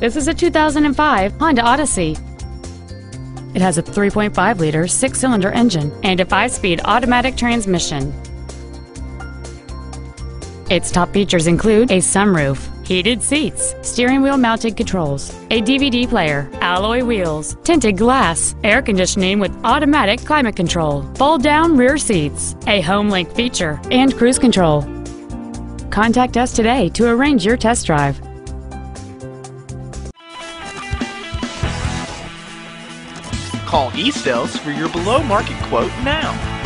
This is a 2005 Honda Odyssey. It has a 3.5-liter six-cylinder engine and a five-speed automatic transmission. Its top features include a sunroof, heated seats, steering wheel mounted controls, a DVD player, alloy wheels, tinted glass, air conditioning with automatic climate control, fold down rear seats, a HomeLink feature, and cruise control. Contact us today to arrange your test drive. Call eSales for your below market quote now.